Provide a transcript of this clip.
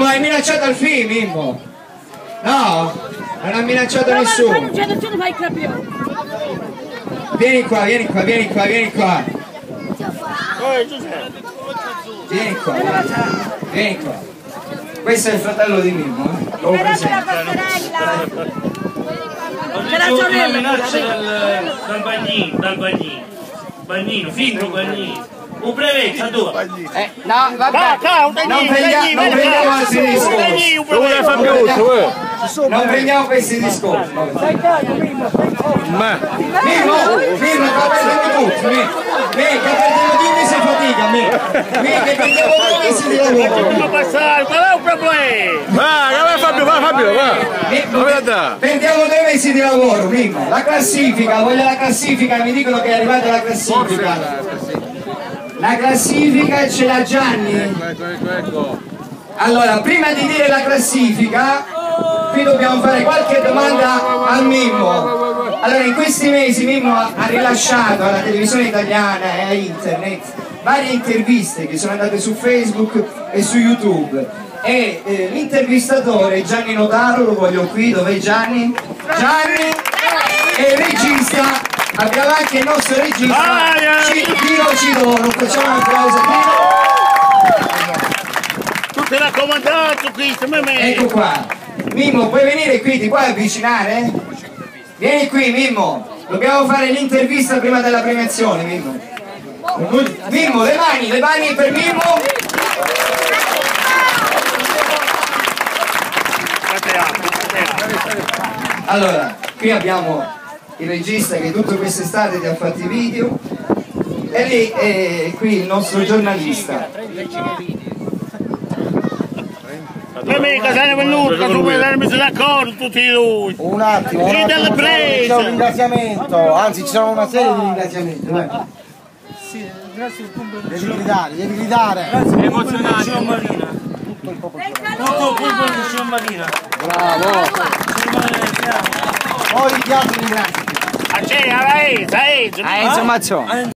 Mimmo, hai minacciato al film, Mimmo. No, non ha minacciato nessuno. Non c'è nessuno. Vieni qua, vieni qua, vieni qua, vieni qua. Vieni qua, vieni qua. Questo è il fratello di Mimmo, eh? C'è la presento. passerella. C'è la sorella, minaccia dal, dal bagnino, dal bagnino. Bagnino, finto bagnino. Un brevetto, due. Eh, no, vabbè. Non prendiamo, non prendiamo altri discorsi. Eh? Non prendiamo questi discorsi. Ma Mimmo, Mimmo, che perdiamo tutti, Mimmo. Mimmo, che perdiamo due mesi di fatica, Mimmo. Mimmo, che perdiamo due mesi di lavoro. passare, qual è un problema? va, vai Fabio, vai Fabio, va. Perdiamo due mesi di lavoro, Mimmo. La classifica, voglio la classifica, mi dicono che è arrivata la classifica. La classifica ce l'ha Gianni. Ecco, ecco, ecco. Allora, prima di dire la classifica, qui dobbiamo fare qualche domanda al Mimmo. Allora, in questi mesi Mimmo ha rilasciato alla televisione italiana e a internet varie interviste che sono andate su Facebook e su YouTube. E eh, l'intervistatore Gianni Notaro, lo voglio qui, dov'è Gianni? Gianni abbiamo anche il nostro regista, Ci- Pino Cidono, facciamo un applauso a Pino. Raccomandato questo, me me. Ecco qua. Mimmo, puoi venire qui? Ti puoi avvicinare? Vieni qui, Mimmo. Dobbiamo fare l'intervista prima della premiazione, Mimmo. Mimmo, le mani, le mani per Mimmo. Allora, qui abbiamo il regista che tutta quest'estate ti ha fatto i video e lì è qui il nostro giornalista. Sei venuto, tu puoi messo d'accordo tutti lui. Un attimo, un attimo, c'è un ringraziamento, anzi ci sono una serie di ringraziamenti. vai. Devi gridare, devi gridare. Emozionati. Bravo. Poi gli altri ringraziamenti. A c'è, a lei, a